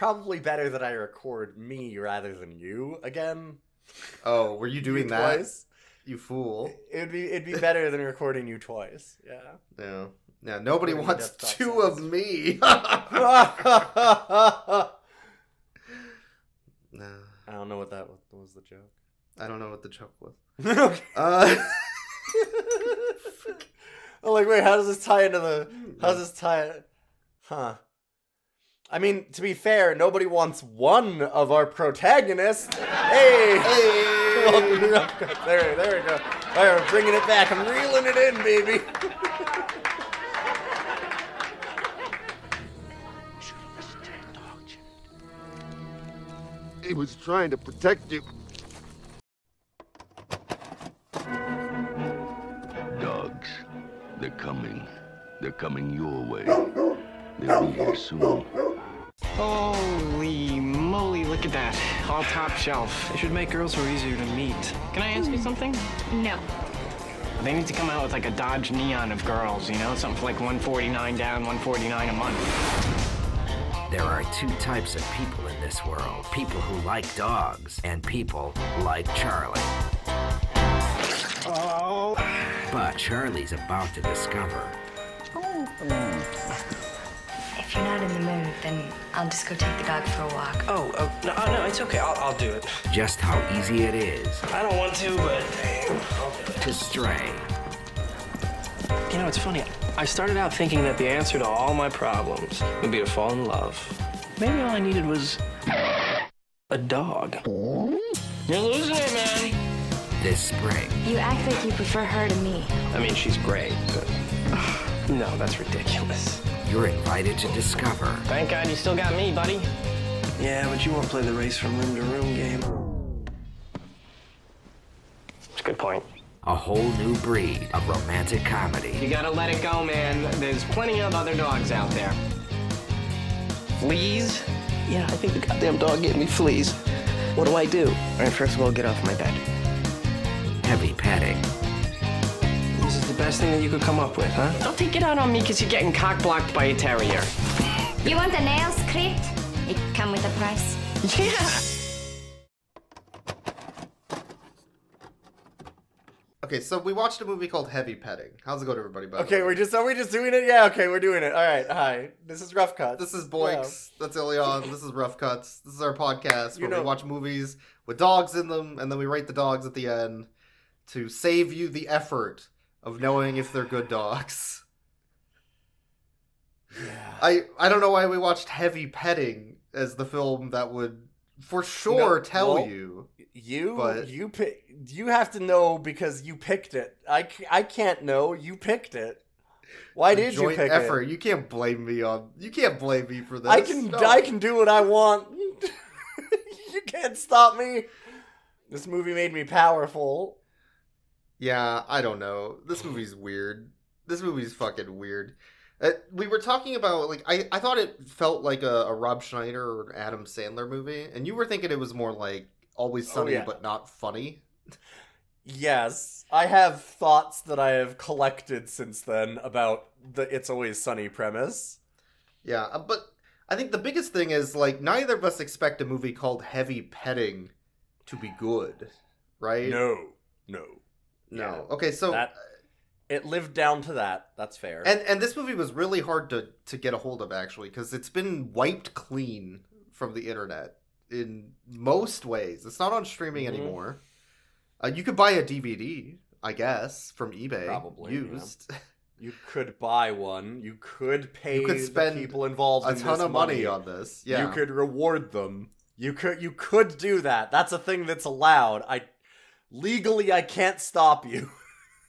probably better that I record me rather than you again. Oh, were you doing that? twice. You fool. It'd be it'd be better than recording you twice. Yeah. No. Yeah, nobody Recording wants two of me. I don't know what that was, what was the joke. I don't know what the joke was. okay. Uh, I'm like, wait, how does this tie into the? How does this tie? Huh. I mean, to be fair, nobody wants one of our protagonists. Hey, hey! welcome to Rough Cuts. There, there we go. All right, we're bringing it back. I'm reeling it in, baby. He was trying to protect you. Dogs. They're coming. They're coming your way. They'll be here soon. Holy moly, look at that. All top shelf. It should make girls who are easier to meet. Can I ask you hmm. something? No. They need to come out with like a Dodge Neon of girls, you know? Something for like 149 down, 149 a month. There are two types of people in this world people who like dogs, and people like Charlie. Oh. But Charlie's about to discover If then I'll just go take the dog for a walk. Oh, oh no, oh, no, it's okay. I'll, I'll do it. just how easy it is I don't want to, but I'll do it. to stray. You know, it's funny. I started out thinking that the answer to all my problems would be to fall in love. Maybe all I needed was a dog. You're losing it, man. This spring, You act like you prefer her to me. I mean, she's great, but no, that's ridiculous. You're invited to discover Thank God you still got me, buddy. Yeah, but you won't play the race from room to room game. It's a good point. a whole new breed of romantic comedy. You gotta let it go, man. There's plenty of other dogs out there. Fleas? Yeah, I think the goddamn dog gave me fleas. What do I do? All right, first of all, get off my bed. Heavy petting, This is the best thing that you could come up with, huh? Don't take it out on me because you're getting cock blocked by a terrier. You want the nails clipped? It come with a price. Yeah. Okay, so we watched a movie called Heavy Petting. How's it going, to everybody? By Okay, we're just are we just doing it? Yeah, okay, we're doing it. All right, hi. This is Rough Cuts. This is Boinks. That's Ilyon. This is Rough Cuts. This is our podcast You where know- we watch movies with dogs in them, and then we rate the dogs at the end to save you the effort of knowing if they're good dogs. Yeah. I I don't know why we watched Heavy Petting as the film that would for sure No, tell well, you. You But- you pick. You have to know because you picked it. I I can't know. You picked it. Why did you pick effort. it? You can't blame me on. You can't blame me for this. I can No. I can do what I want. you can't stop me. This movie made me powerful. Yeah, I don't know. This movie's weird. This movie's fucking weird. Uh, we were talking about like I, I thought it felt like a, a Rob Schneider or Adam Sandler movie, and you were thinking it was more like Always Oh, Sunny yeah. but not funny. Yes, I have thoughts that I have collected since then about the "It's Always Sunny" premise. Yeah, uh, but I think the biggest thing is like neither of us expect a movie called Heavy Petting to be good, right? No, no, no. yeah. Okay, so That- it lived down to that. That's fair. and and this movie was really hard to to get a hold of actually because it's been wiped clean from the internet in most ways. It's not on streaming Mhm. anymore. Uh, you could buy a DVD, I guess, from eBay Probably, yeah. used. You could buy one. You could pay You could spend people involved a in ton this of money on this. Yeah, You could reward them. You could you could do that. That's a thing that's allowed. I legally I can't stop you.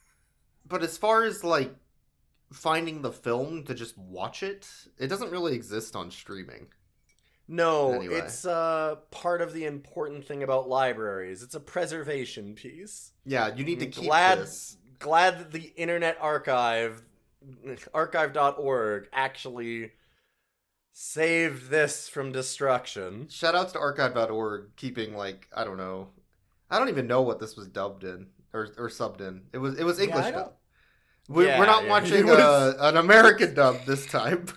but as far as like finding the film to just watch it, it doesn't really exist on streaming. No, Anyway. it's uh part of the important thing about libraries. It's a preservation piece. Yeah, you need to keep glad this. glad that the Internet Archive archive.org actually saved this from destruction. Shout outs to archive.org keeping like I don't know. I don't even know what this was dubbed in or or subbed in. It was it was English I don't- dub. We, Yeah, we're not yeah, watching was- uh, an American dub this time.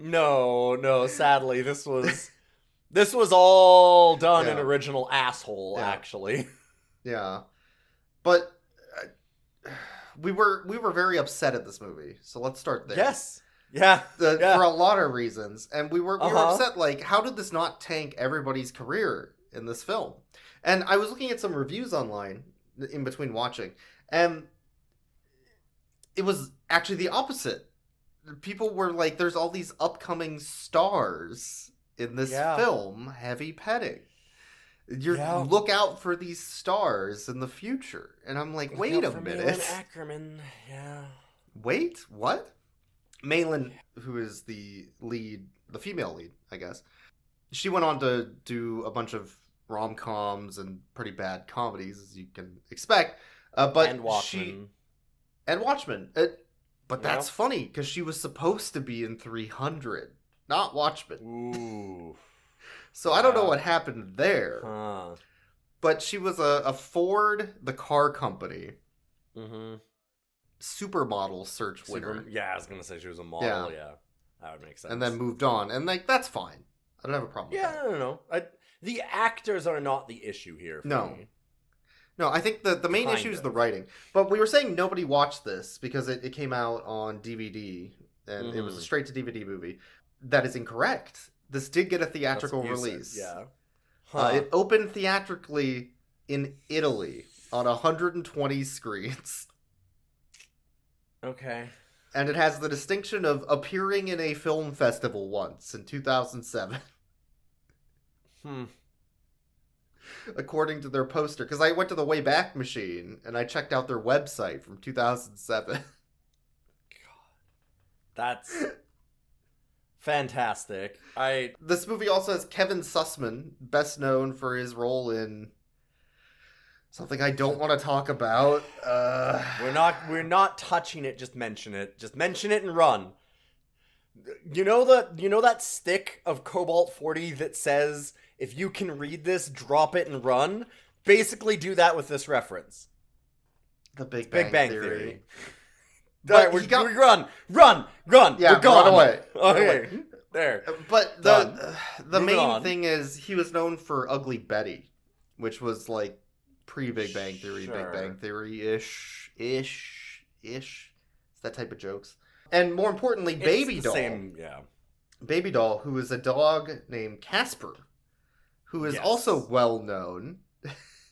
No, no, sadly this was This was all done in original asshole, Yeah. actually. Yeah, but uh, we were we were very upset at this movie. So let's start there. Yes. Yeah. The- Yeah. for a lot of reasons, and we were we were Uh-huh. upset. Like, how did this not tank everybody's career in this film? And I was looking at some reviews online in between watching, and it was actually the opposite. People were like, "There's all these upcoming stars in this Yeah. film, heavy petting." You're Yeah. look out for these stars in the future, and I'm like, wait a minute. Akerman. Yeah. Wait, what? Malin, who is the lead, the female lead, I guess, she went on to do a bunch of rom coms and pretty bad comedies, as you can expect. Uh, but and she and Watchmen. Uh, but Yeah. that's funny because she was supposed to be in 300, not Watchmen. Ooh. So I don't know what happened there. Huh. But she was a, a Ford, the car company, Mm-hmm. supermodel search winner. yeah, I was gonna say she was a model. Yeah. That would make sense. and then moved on. And like that's fine. I don't have a problem with Yeah, that. I don't know. I, the actors are not the issue here. For No. me. No, I think the, the main Kind issue is the writing. But we were saying nobody watched this because it, it came out on DVD and it was a Mhm. straight to DVD movie. That is incorrect. This did get a theatrical you said, release. Yeah. Uh, it opened theatrically in Italy on 120 screens. okay. And it has the distinction of appearing in a film festival once in 2007. Hmm. according to their poster because i went to the wayback machine and i checked out their website from 2007 God. That's fantastic. I this movie also has kevin sussman best known for his role in something i don't want to talk about uh we're not we're not touching it. Just mention it. Just mention it and run. You know the you know that stick of Cobalt forty that says if you can read this, drop it and run. Basically, do that with this reference. the big bang, Big Bang theory, Theory. All right, we're, got- we run, run, run. Yeah, we're gone. run away. Run Okay, there. Uh, but the Done. Uh, the main on. thing is he was known for ugly betty which was like pre big bang theory Sure. big bang theory ish ish ish it's that type of jokes and more importantly It's baby doll Same, yeah. baby doll who is a dog named casper who is Yes. also well known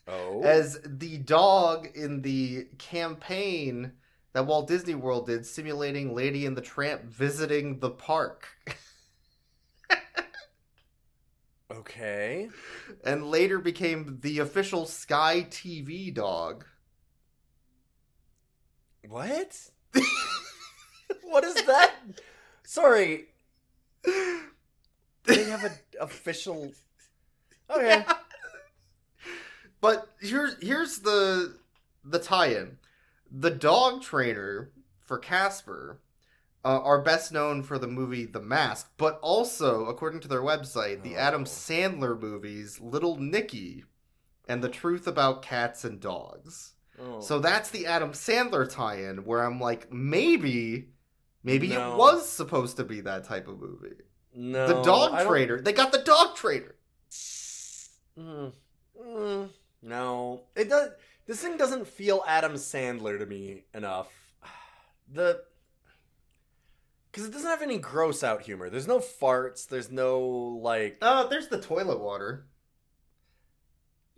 Oh, as the dog in the campaign that Walt Disney World did simulating Lady and the Tramp visiting the park. okay. and later became the official Sky TV dog. What? what is that? Sorry, they have an official. Okay. But here's here's the the tie-in. The dog trainer for Casper uh, are best known for the movie The Mask, but also, according to their website, the Adam Oh. Sandler movies Little Nicky and The Truth About Cats and Dogs. Oh. So that's the Adam Sandler tie-in where I'm like, maybe, maybe No. it was supposed to be that type of movie. no, the dog trainer. They got the dog trainer. Mm, mm, no, it does. This thing doesn't feel Adam Sandler to me enough. The because it doesn't have any gross out humor. There's no farts. There's no like. Uh, there's the toilet water.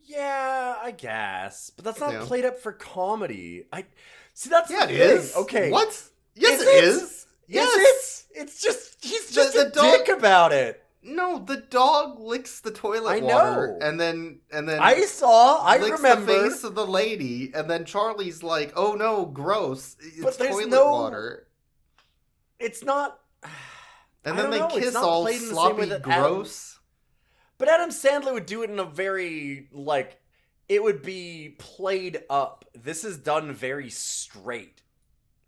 Yeah, I guess, but that's not Yeah. played up for comedy. I see. That's Yeah, the it is. Okay, What? Yes, Is it it? is. Yes. Is it? It's just he's The- just the a dog- dick about it. No, the dog licks the toilet I water, know. and then and then I saw. I licks remember. the face of the lady, and then Charlie's like, "Oh no, gross! It's But there's toilet no- water." It's not. And I then don't they know, it's kiss not all played in the same sloppy, that Adam- gross. But Adam Sandler would do it in a very like it would be played up. This is done very straight.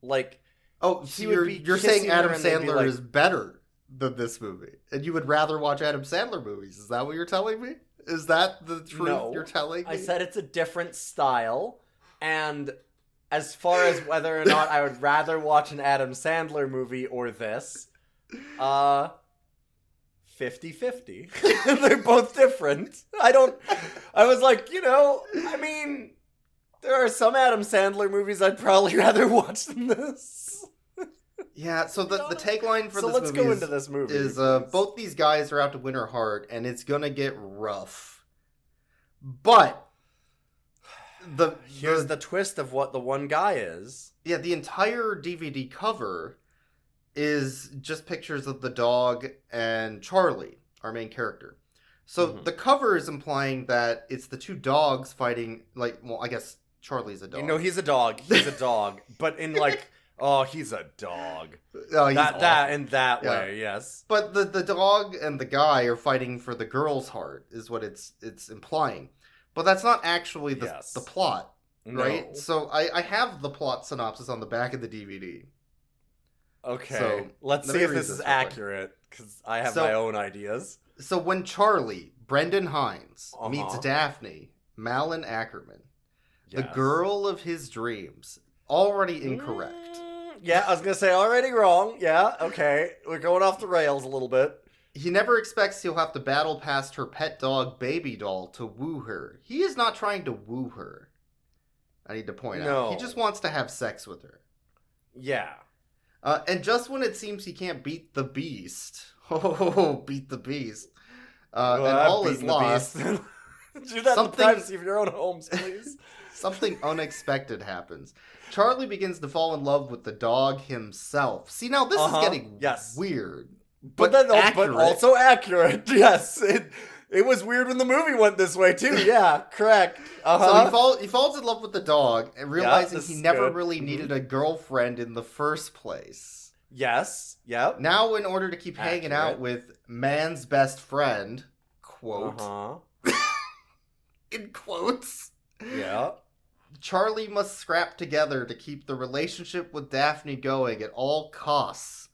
Like Oh, He so would you're be you're saying kissing her Adam and they'd be Sandler like- is better than this movie, and you would rather watch Adam Sandler movies? Is that what you're telling me? Is that the truth No, you're telling me? I said it's a different style and as far as whether or not I would rather watch an Adam Sandler movie or this, uh 50-50. They're both different. I don't I was like, you know, I mean, there are some Adam Sandler movies I'd probably rather watch than this. Yeah, so the, the tagline for so this let's movie go is, into this movie. is uh, both these guys are out to win her heart, and it's gonna get rough. But the Here's the twist of what the one guy is. yeah, the entire DVD cover is just pictures of the dog and Charlie, our main character. So Mhm. the cover is implying that it's the two dogs fighting. Like, well, I guess Charlie's a dog. You know, he's a dog. He's a dog. but in like, oh, he's a dog. Oh, he's that that in that Yeah. way, yes. But the the dog and the guy are fighting for the girl's heart, is what it's it's implying. But that's not actually the Yes. the plot, right? No. So I I have the plot synopsis on the back of the DVD. Okay. So, let's let see if this this is quick. accurate because I have So- my own ideas. So when Charlie, Brendan Hines, meets Uh-huh. Daphne, Malin Akerman, the girl of his dreams, already incorrect. Yeah, I was gonna say already wrong. Yeah, okay, we're going off the rails a little bit. He never expects he'll have to battle past her pet dog baby doll to woo her. He is not trying to woo her. I need to point out. He just wants to have sex with her. Yeah. Uh, and just when it seems he can't beat the beast, oh, beat the beast, uh, Well, and I've all is lost. Do that in the privacy of your own homes, please. something unexpected happens. Charlie begins to fall in love with the dog himself. See, now this Uh-huh. is getting Yes. weird. but, But then, but also accurate. Yes, it, it was weird when the movie went this way too. Yeah, correct. Uh-huh. So he, fall, he falls in love with the dog and realizing this he never good. really Mhm. needed a girlfriend in the first place. yes. Yep. Now, in order to keep hanging out with man's best friend, quote, Uh in quotes. Yeah. Charlie must scrap together to keep the relationship with Daphne going at all costs,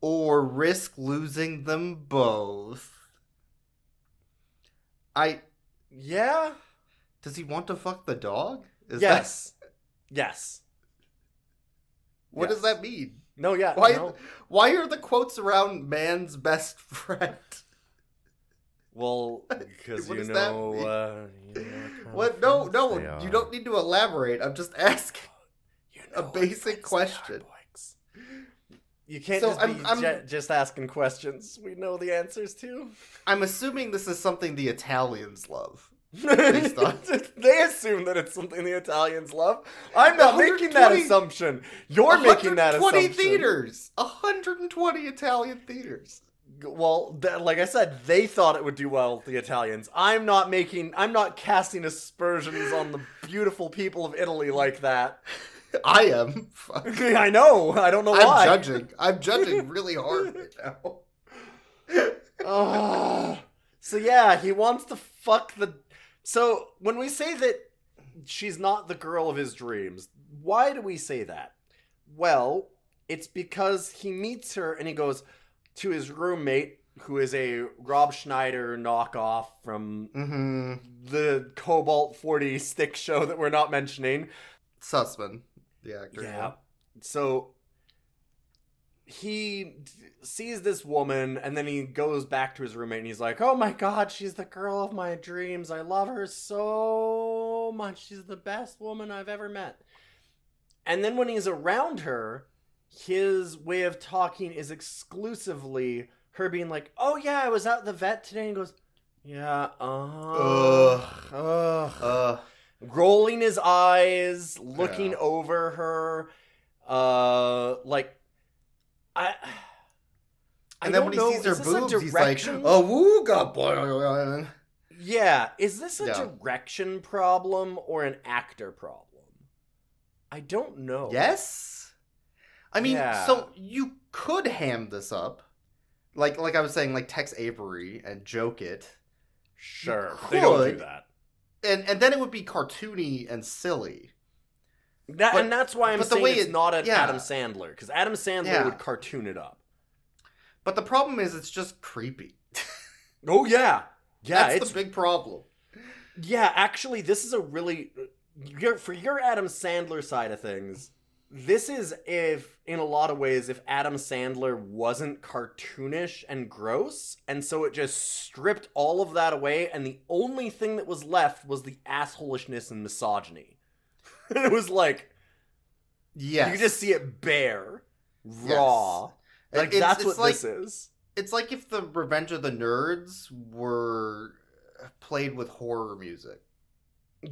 or risk losing them both. I. Yeah. Does he want to fuck the dog? Is yes. Yes. That, what does that mean? No. Yeah. Why? no. Why are the quotes around man's best friend? Well, because you know, uh, you know what kind of What? No, no. You are. don't need to elaborate. I'm just asking. You a basic friends they are, question. You can't So just I'm- be I'm- ju- just asking questions. We know the answers to. I'm assuming this is something the Italians love. they assume that it's something the Italians love. I'm not making that assumption. You're making that 120 assumption. theaters. 120 Italian theaters. Well, th- like I said, they thought it would do well the Italians. I'm not making. I'm not casting aspersions on the beautiful people of Italy like that. I am. Fuck. I know. I don't know why. I'm judging. I'm judging really hard right now. Ugh. so yeah, he wants to fuck the. So when we say that she's not the girl of his dreams, why do we say that? Well, it's because he meets her and he goes to his roommate, who is a Rob Schneider knockoff from Mm-hmm. the Cobalt 40 stick show that we're not mentioning. Sussman, the actor. Yeah. So he sees this woman and then he goes back to his roommate and he's like, "Oh my god, she's the girl of my dreams. I love her so much. She's the best woman I've ever met." And then when he's around her, his way of talking is exclusively her being like, "Oh yeah, I was at the vet today." And goes, "Yeah, uh, Ugh. ugh, Uh, rolling his eyes, looking Yeah. over her, uh, like I. I and then when he know, sees her is this a boobs, he's like, "Oh, wooga boy." yeah, is this a Yeah. direction problem or an actor problem? I don't know. Yes. I mean, Yeah. so you could ham this up, like like I was saying, like Tex Avery and joke it, sure, You they don't do could. that. and and then it would be cartoony and silly. That But- and that's why I'm but the saying way it's it- not an yeah. Adam Sandler because Adam Sandler Yeah. would cartoon it up. But the problem is, it's just creepy. Oh yeah, yeah, That's it's the big problem. Yeah, actually, this is a really your for your Adam Sandler side of things. This is if in a lot of ways if Adam Sandler wasn't cartoonish and gross and so it just stripped all of that away and the only thing that was left was the assholishness and misogyny. it was like yeah, you just see it bare, raw. It- Like it's- that's it's what like, this is. It's like if the Revenge of the Nerds were uh, played with horror music.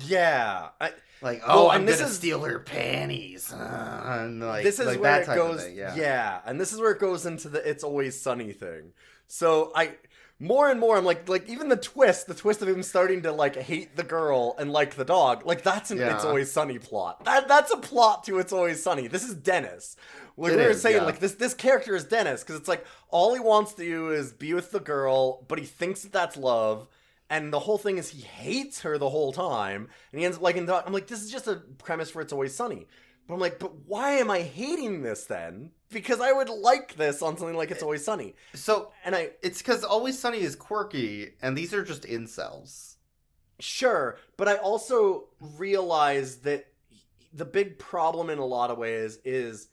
Yeah. I, Like, Well, oh, I'm and this gonna is- steal her panties, uh, like this is like where that it goes. Yeah. yeah, and this is where it goes into the "It's Always Sunny" thing. So I more and more I'm like like even the twist, the twist of him starting to like hate the girl and like the dog, like that's an Yeah. "It's Always Sunny" plot. That that's a plot to "It's Always Sunny." This is Dennis. Like It we were is, saying, yeah. like this this character is Dennis because it's like all he wants to do is be with the girl, but he thinks that that's love. And the whole thing is he hates her the whole time, and he ends up like in the, I'm like, this is just a premise for It's Always Sunny. But I'm like, but why am I hating this then? Because I would like this on something like It's Always Sunny. So And I it's because Always Sunny is quirky, and these are just incels. sure, but I also realize that the big problem in a lot of ways is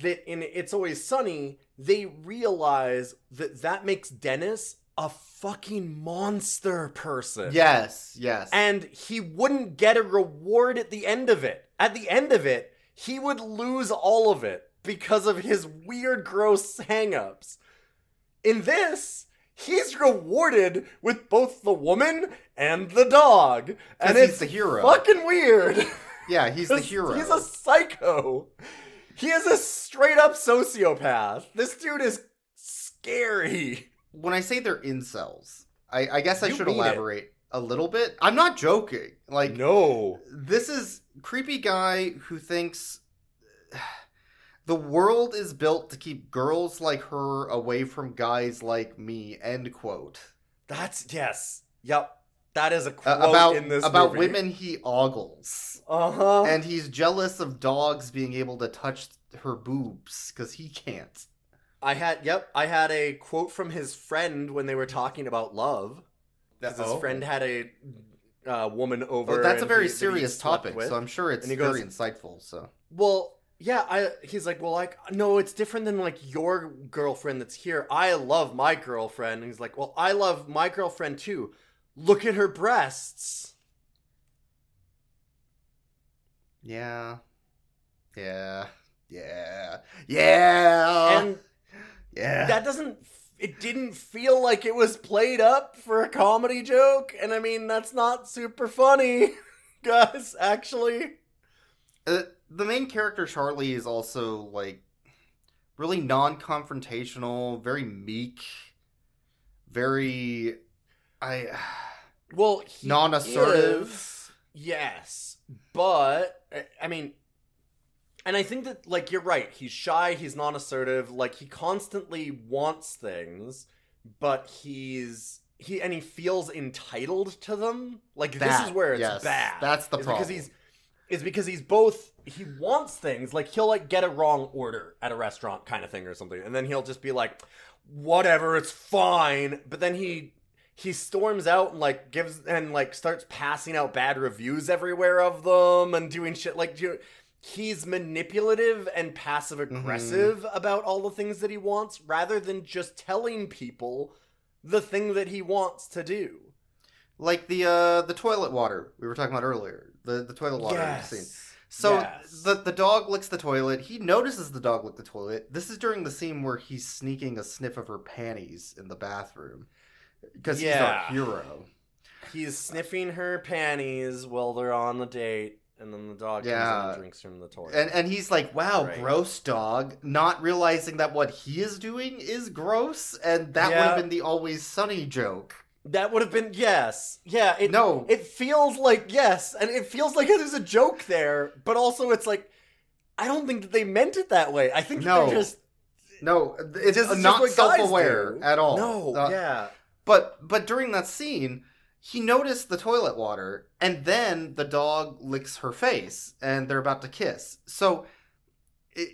that in It's Always Sunny, they realize that that makes Dennis a fucking monster person. Yes, yes. and he wouldn't get a reward at the end of it. At the end of it, he would lose all of it because of his weird, gross hangups. In this, he's rewarded with both the woman and the dog, and he's it's the hero. Fucking weird. yeah, he's the hero. He's a psycho. He is a straight up sociopath. This dude is scary. When I say they're incels, I, I guess I You should mean it. elaborate a little bit. I'm not joking. Like, no. this is creepy guy who thinks the world is built to keep girls like her away from guys like me. End quote. That's yes. Yep. That is a Uh, quote about in this about movie. women he ogles, Uh-huh. and he's jealous of dogs being able to touch her boobs because he can't. I had yep, I had a quote from his friend when they were talking about love. 'Cause his Oh. friend had a uh, woman over. Well, that's a very he- serious topic, with. so I'm sure it's And he very goes- insightful. So Well, yeah, I he's like, well, like, no, it's different than like your girlfriend that's here. I love my girlfriend. And he's like, well, I love my girlfriend too. Look at her breasts. yeah, yeah, yeah, yeah, and yeah. that doesn't it didn't feel like it was played up for a comedy joke and i mean that's not super funny guys actually Uh, the main character Charlie is also like really non-confrontational, very meek, very I well he non-assertive. is- yes but i mean and i think that like you're right. He's shy. He's non-assertive like he constantly wants things but he's he and he feels entitled to them. Like this is where it's yes, bad. That's the problem. because he's is because he's both he wants things. Like he'll like get a wrong order at a restaurant kind of thing or something. And then he'll just be like whatever it's fine. But then he he storms out and like gives and like starts passing out bad reviews everywhere of them and doing shit. Like you he's manipulative and passive aggressive about all the things that he wants rather than just telling people the thing that he wants to do like the uh the toilet water we were talking about earlier. The the toilet water scene. So Yes. the the dog licks the toilet. He notices the dog lick the toilet. This is during the scene where he's sneaking a sniff of her panties in the bathroom because Yeah. he's our hero. He's sniffing her panties while they're on the date, and then the dog Yeah. and drinks from the toilet. And and he's like, "Wow, Right. gross dog," not realizing that what he is doing is gross, and that would have been the always sunny joke. that would have been yes, yeah. It, No. it feels like yes, and it feels like there's a joke there, but also it's like I don't think that they meant it that way. I think No. they're just No, it's it's not just what guys self-aware at all. No, Uh, yeah, But but during that scene, he noticed the toilet water, and then the dog licks her face, and they're about to kiss. So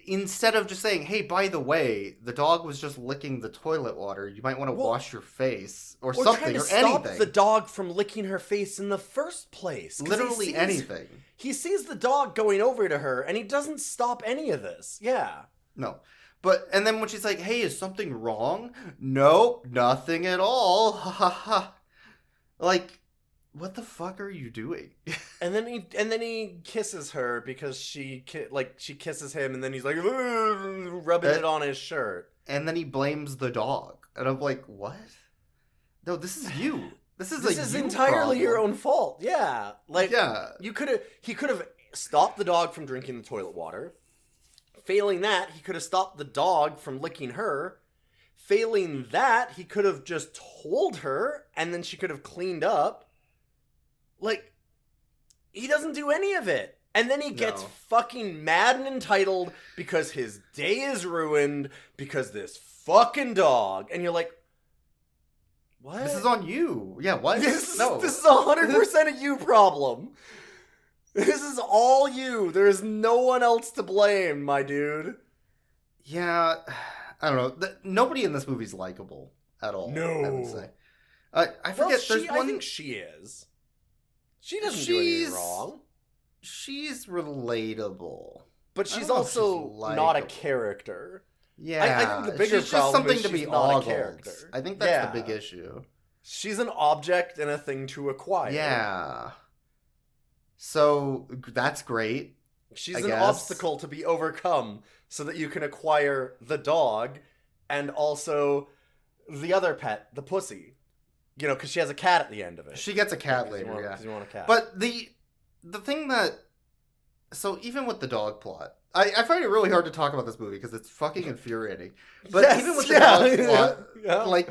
instead of just saying, "Hey, by the way, the dog was just licking the toilet water. You might want to Well, wash your face or, Or something or stop anything." the dog from licking her face in the first place. 'cause he Literally sees- anything. He sees the dog going over to her, and he doesn't stop any of this. Yeah. No. But and then when she's like, "Hey, is something wrong?" Nope, nothing at all. Ha ha ha. Like, what the fuck are you doing? And then he and then he kisses her because she ki- like she kisses him, and then he's like rubbing Uh, it on his shirt. and then he blames the dog, and I'm like, "What? No, this is you. This is This is you entirely your own fault. Yeah, like yeah, you could have he could have stopped the dog from drinking the toilet water. Failing that, he could have stopped the dog from licking her. Failing that, he could have just told her and then she could have cleaned up. Like he doesn't do any of it. And then he gets No. fucking mad and entitled because his day is ruined because this fucking dog. And you're like, what? this is on you. Yeah, what? This no, this is a hundred percent a you problem. This is all you. There is no one else to blame, my dude. Yeah, I don't know. Th- nobody in this movie's likable at all. No, I would say. I I Well, forget. she, there's I think she is. She doesn't do anything She's- wrong, She's relatable. but she's if she's also not a character. Yeah, I think the bigger she's just problem something is to be she's not a character. I think that's the big issue. She's an object and a thing to acquire. Yeah. So that's great. She's I an guess. obstacle to be overcome so that you can acquire the dog and also the other pet, the pussy. You know, because she has a cat at the end of it. She gets a cat later, want- yeah. you want a cat. But the the thing that so even with the dog plot, I, I find it really hard to talk about this movie because it's fucking infuriating. But Yes, even with the yeah, dog plot, yeah. like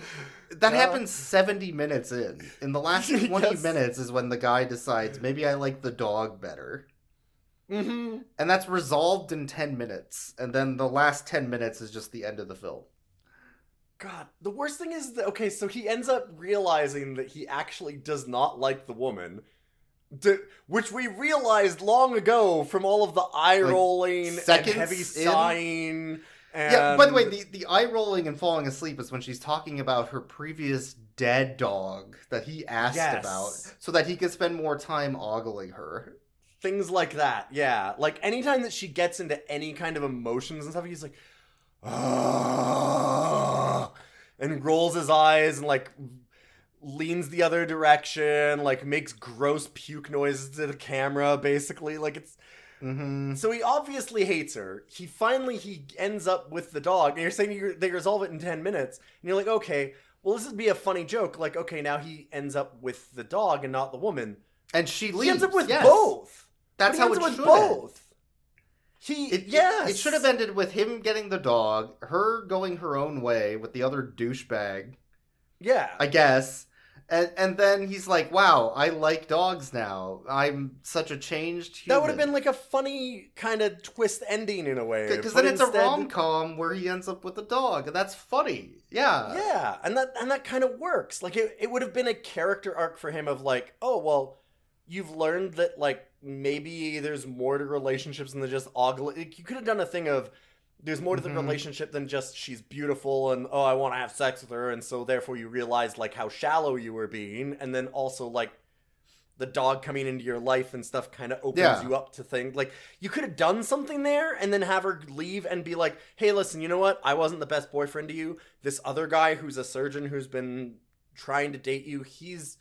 that happens seventy minutes in. In the last twenty Yes. minutes is when the guy decides maybe I like the dog better. Hmm And that's resolved in 10 minutes. And then the last 10 minutes is just the end of the film. God, the worst thing is that okay, so he ends up realizing that he actually does not like the woman, d- which we realized long ago from all of the eye Like, rolling and seconds heavy in? sighing. And... Yeah, by the way, the, the eye rolling and falling asleep is when she's talking about her previous dead dog that he asked Yes. about so that he could spend more time ogling her. Things like that. Yeah, like anytime that she gets into any kind of emotions and stuff, he's like, "Ah," and rolls his eyes and like leans the other direction, like makes gross puke noises to the camera. Basically, like it's Mm-hmm. so he obviously hates her. He finally he ends up with the dog, and you're saying you they resolve it in ten minutes, and you're like, okay, well this would be a funny joke. Like, okay, now he ends up with the dog and not the woman. And she leaves. He ends up with yes. both. That's how it should both. He It, yes, it, it should have ended with him getting the dog, her going her own way with the other douchebag, Yeah, I guess. And and then he's like, "Wow, I like dogs now. I'm such a changed human." that would have been like a funny kind of twist ending in a way. because then it's instead- a rom com where he ends up with a dog, and that's funny. Yeah, Yeah, and that and that kind of works. Like it, it would have been a character arc for him of like, oh well, you've learned that like maybe there's more to relationships than just ogling. Like, you could have done a thing of there's more to the Mhm. relationship than just she's beautiful and oh I want to have sex with her and so therefore you realize like how shallow you were being and then also like the dog coming into your life and stuff kind of opens Yeah. you up to things like you could have done something there and then have her leave and be like hey listen you know what i wasn't the best boyfriend to you this other guy who's a surgeon who's been trying to date you he's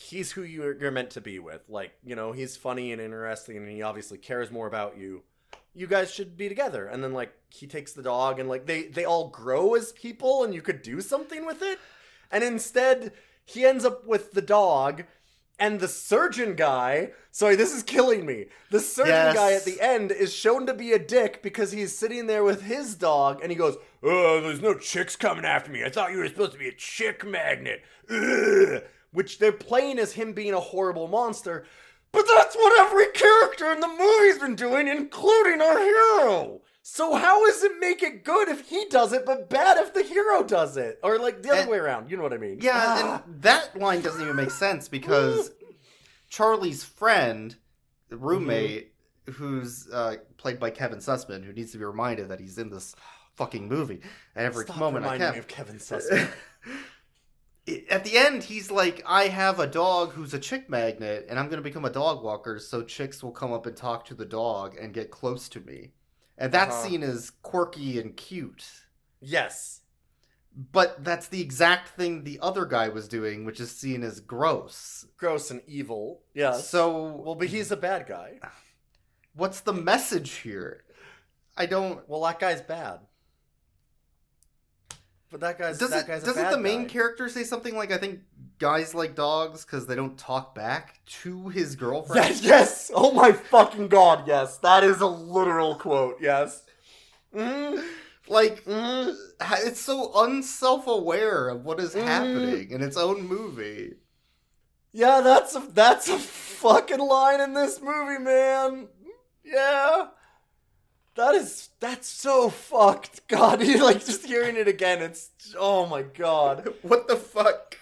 he's who you're, you're meant to be with. Like you know he's funny and interesting and he obviously cares more about you. You guys should be together. And then like he takes the dog and like they they all grow as people and you could do something with it. And instead he ends up with the dog and the surgeon guy. Sorry this is killing me. The surgeon Yes. guy at the end is shown to be a dick because he's sitting there with his dog and he goes oh there's no chicks coming after me. I thought you were supposed to be a chick magnet. Ugh. Which they're playing as him being a horrible monster but that's what every character in the movie's been doing, including our hero. So how does it make it good if he does it, but bad if the hero does it? Or like the other And- way around. You know what I mean? yeah. Ah. And that line doesn't even make sense because Charlie's friend, roommate, who's uh, played by Kevin Sussman, who needs to be reminded that he's in this fucking movie at every Stop moment I reminding can. me of Kevin Sussman. At the end, he's like, "I have a dog who's a chick magnet, and I'm gonna become a dog walker, so chicks will come up and talk to the dog and get close to me." And that Uh-huh. scene is quirky and cute. yes. But that's the exact thing the other guy was doing, which is seen as gross. Gross and evil. Yeah. So, well, but he's a bad guy. what's the message here? I don't. Well, that guy's bad. But that guy's Does that it, guy's a doesn't bad the main guy. character say something like, "I think guys like dogs because they don't talk back to his girlfriend"? That, yes. Oh my fucking god. Yes, that is a literal quote. Yes. hmm like hmm it's so unself-aware of what is Mhm. happening in its own movie. Yeah, that's a that's a fucking line in this movie, man. Yeah. That is that's so fucked. God, you like just hearing it again. It's oh my god. What the fuck?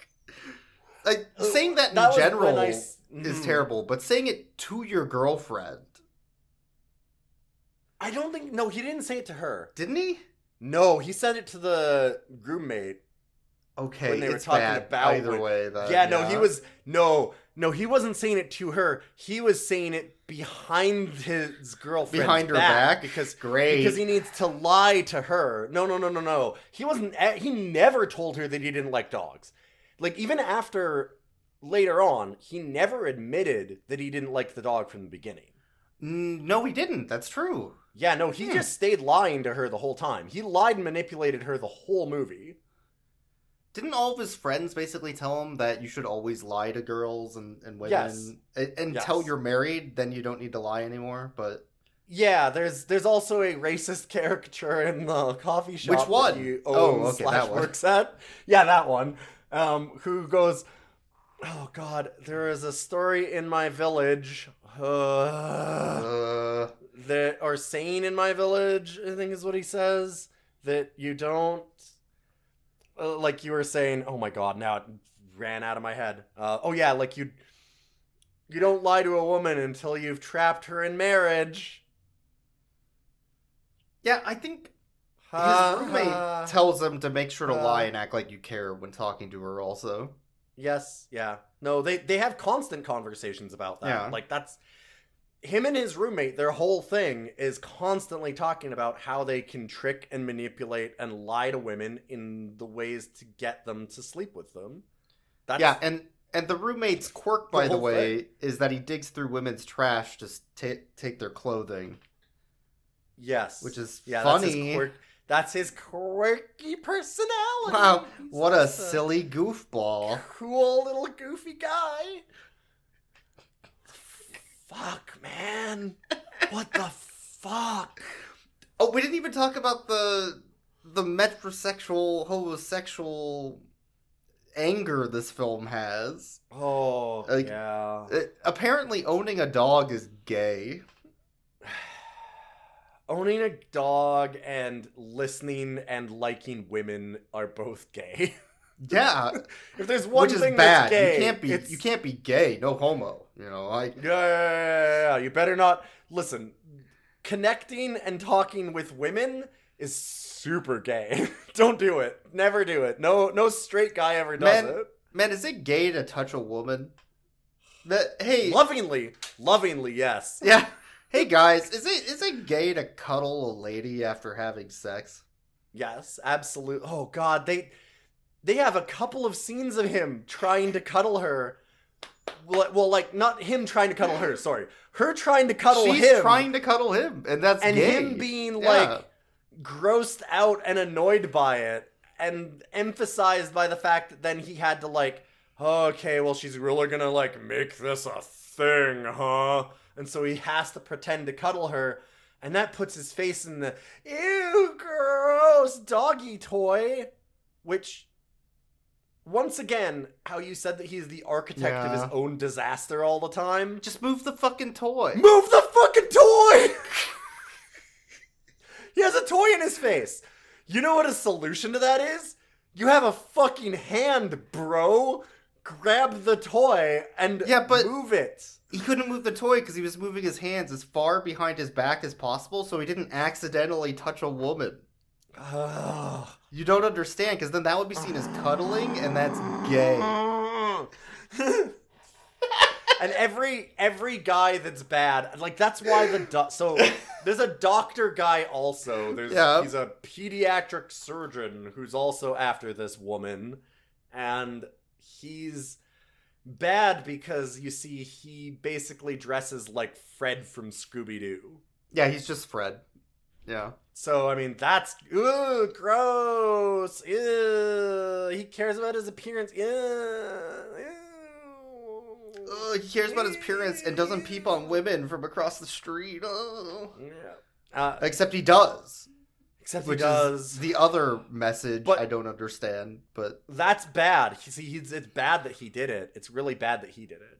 Like saying that in That general I s- Mhm. terrible, but saying it to your girlfriend, I don't think no, he didn't say it to her. didn't he? No, he said it to the roommate. Okay, When they were talking bad about either when- way. Then, yeah, no, he was no, no, he wasn't saying it to her. He was saying it behind his girlfriend, behind her back because great. because he needs to lie to her. No, no, no, no, no. He wasn't. He never told her that he didn't like dogs. Like even after later on, he never admitted that he didn't like the dog from the beginning. No, he didn't. That's true. Yeah, no, he Hmm. just stayed lying to her the whole time. He lied and manipulated her the whole movie. Didn't all of his friends basically tell him that you should always lie to girls and, and women Yes. and, and Yes. until you're married, then you don't need to lie anymore? But Yeah, there's there's also a racist caricature in the coffee shop. Which one? He Oh, okay, slash works at. Yeah, that one. Um, who goes? Oh God, there is a story in my village. Uh, uh, that are sane in my village. I think is what he says. That you don't. Uh, like you were saying. Oh my God! Now it ran out of my head. Uh, oh yeah, like you. You don't lie to a woman until you've trapped her in marriage. yeah, I think his roommate ha. tells him to make sure to uh, lie and act like you care when talking to her. Also, Yes, yeah. No, they they have constant conversations about that. Yeah. Like that's him and his roommate, their whole thing is constantly talking about how they can trick and manipulate and lie to women in the ways to get them to sleep with them. That's yeah, and and the roommate's quirk, by the, whole way, is that he digs through women's trash to ta- take their clothing, yes. which is yeah, that's funny. his quirk. That's his quirky personality. Wow, He's what a silly goofball! cool little goofy guy. Fuck, man. What the fuck? Oh, we didn't even talk about the the metrosexual, homosexual anger this film has. Oh, Like- yeah. Uh, apparently, owning a dog is gay. Owning a dog and listening and liking women are both gay. Yeah, if there's one which is thing bad. that's gay, you can't be it's- you can't be gay. No homo. You know, like Yeah, yeah, yeah, yeah, yeah. You better not listen. Connecting and talking with women is super gay. Don't do it. Never do it. No, no straight guy ever does Man, it. man, is it gay to touch a woman? That hey, Lovingly, lovingly, yes. yeah. Hey guys, is it is it gay to cuddle a lady after having sex? Yes, absolutely. Oh God, they they have a couple of scenes of him trying to cuddle her. Well, well, like not him trying to cuddle her. Sorry, her trying to cuddle She's him, trying to cuddle him, and that's and gay. him being Yeah. like grossed out and annoyed by it, and emphasized by the fact that then he had to like, okay, well, she's really gonna like make this a thing, huh? And so he has to pretend to cuddle her. And that puts his face in the ew, gross doggy toy, which once again, how you said that he's the architect of his own disaster all the time. just move the fucking toy. Move the fucking toy! he has a toy in his face. You know what a solution to that is? You have a fucking hand, bro. grab the toy and Yeah, but- move it. He couldn't move the toy because he was moving his hands as far behind his back as possible, so he didn't accidentally touch a woman. Ugh. You don't understand because then that would be seen as cuddling, and that's gay. and every every guy that's bad, like that's why the do- so there's a doctor guy also. There's Yeah. he's a pediatric surgeon who's also after this woman, and he's bad because you see he basically dresses like Fred from Scooby Doo. Yeah, he's just Fred. Yeah. So I mean that's ugh, gross. Ew. He cares about his appearance. Ew. Ew. Ugh, he cares about his appearance and doesn't peep on women from across the street. Ugh. Yeah. Uh, Except he does. except Which he does. the other message But- I don't understand. But That's bad. See, he's, it's bad that he did it. It's really bad that he did it.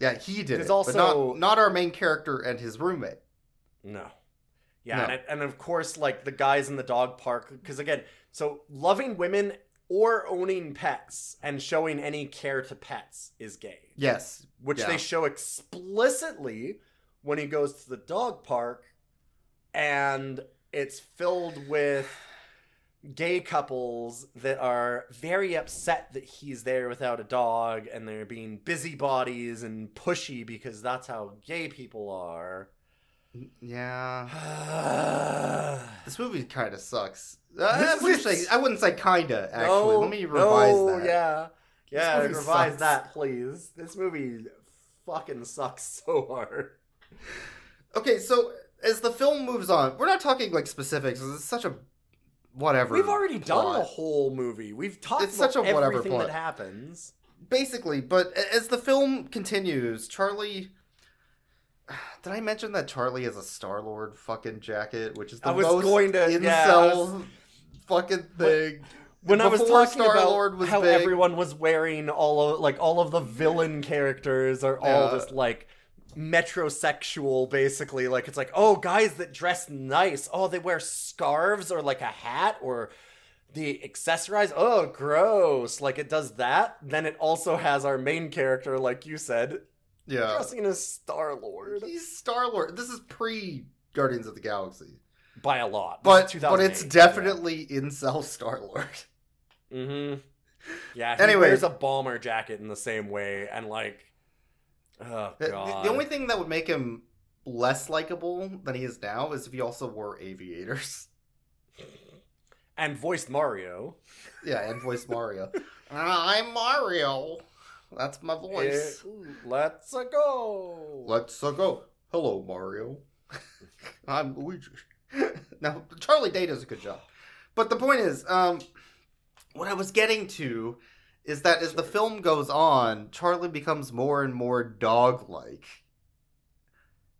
yeah, he did There's it. also- not, not our main character and his roommate. No. Yeah, No. And, and of course, like the guys in the dog park, because again, so loving women or owning pets and showing any care to pets is gay, Yes. which Yeah. they show explicitly when he goes to the dog park, and it's filled with gay couples that are very upset that he's there without a dog and they're being busybodies and pushy because that's how gay people are. Yeah. this movie kind of sucks. Uh, I, wouldn't is- say, I wouldn't say kinda, actually. Let me revise no, that. Yeah. Yeah, revise sucks. that, please. This movie fucking sucks so hard. Okay, so as the film moves on, we're not talking like specifics. It's such a whatever. We've already done the whole movie. We've talked It's about such a whatever everything plot. that happens. basically but as the film continues charlie did i mention that charlie has a star lord fucking jacket which is the I was most going to- incel yeah, was- fucking thing? When I was talking Star-Lord about was how big- everyone was wearing all of like all of the villain characters are all Yeah. just like metrosexual basically. Like it's like oh guys that dress nice. Oh they wear scarves or like a hat or the accessorize oh gross. Like it does that. Then it also has our main character like you said yeah. dressing as star lord he's star lord this is pre guardians of the galaxy. By a lot. But but it's definitely incel star lord mm-hmm. Yeah he Anyway. wears a bomber jacket in the same way and like oh the, god. the only thing that would make him less likable than he is now is if he also wore aviators. And voiced mario. Yeah and voiced mario. I'm mario that's my voice ooh, let's go Let's uh, go. Hello, Mario. I'm Luigi. now, Charlie Day does a good job. But the point is, um, what I was getting to is that as the film goes on, Charlie becomes more and more dog-like.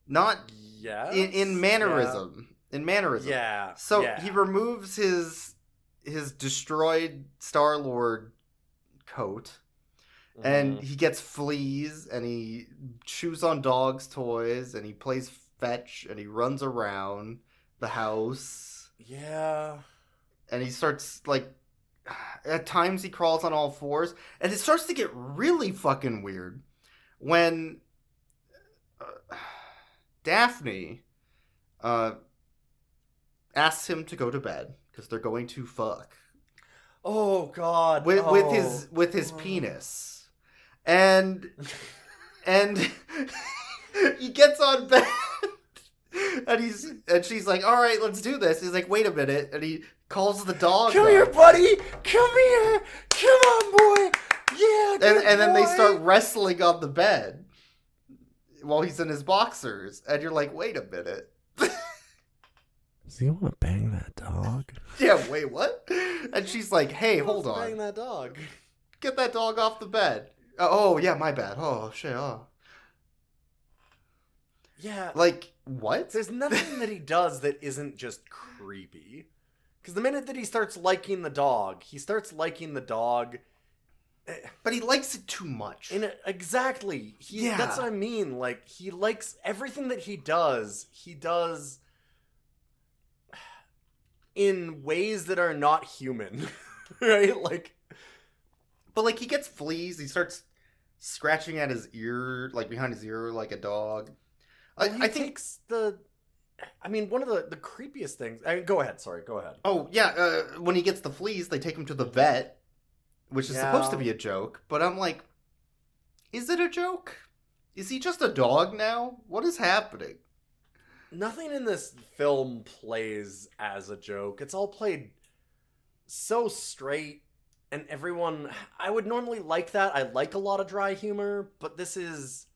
Not yeah in, in mannerism. In mannerism. yeah So yeah. he removes his his destroyed Star Lord coat and Mhm. he gets fleas and he chews on dogs' toys and he plays fetch and he runs around the house yeah and he starts like at times he crawls on all fours and it starts to get really fucking weird when uh, Daphne uh asks him to go to bed because they're going to fuck oh god with oh. with his with his Oh. penis, and and he gets on bed, and he's and she's like, "All right, let's do this." He's like, "Wait a minute," and he calls the dog. come up. here buddy come here come on boy yeah and good and then they start wrestling on the bed while he's in his boxers, and you're like, "Wait a minute." Does he want to bang that dog Yeah, wait, what? And she's like, "Hey, hold on. bang on, that dog get that dog off the bed." Oh, oh, yeah, my bad. Oh shit. Oh, yeah like what? There's nothing that he does that isn't just creepy. Because the minute that he starts liking the dog, he starts liking the dog. Eh. But he likes it too much. In a, exactly, he, Yeah. that's what I mean. Like he likes everything that he does. He does in ways that are not human, right? Like But like he gets fleas, he starts scratching at his ear, like behind his ear, like a dog. I, Well, he I think. takes the. I mean, one of the the creepiest things. I mean, go ahead. Sorry, go ahead. Oh yeah, uh, when he gets the fleas, they take him to the vet, which is supposed to be a joke. But I'm like, is it a joke? Is he just a dog now? What is happening? Nothing in this film plays as a joke. It's all played so straight, and everyone. I would normally like that. I like a lot of dry humor, but this is.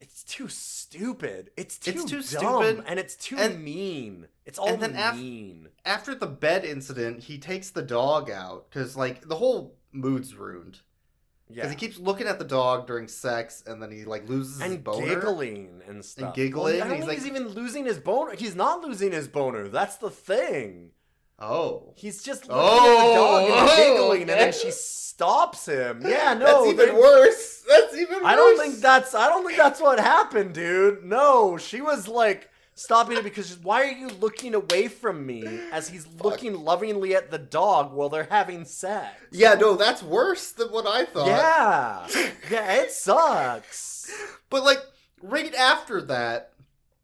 It's too stupid. It's too, It's too dumb, stupid, and it's too and- mean. It's all and then af- mean. After the bed incident, he takes the dog out because like the whole mood's ruined. Because yeah, he keeps looking at the dog during sex, and then he like loses his and boner. giggling and stuff. And giggling, Well, I don't he's think like- he's even losing his boner. He's not losing his boner. That's the thing. Oh, He's just looking Oh, at the oh. dog and oh, giggling, and then she stops him. Yeah, no, that's even worse. That's even worse. I don't think that's. I don't think that's what happened, dude. No, she was like stopping it because why are you looking away from me as he's looking lovingly at the dog while they're having sex? Yeah, no, that's worse than what I thought. Yeah, yeah, it sucks. But like right after that,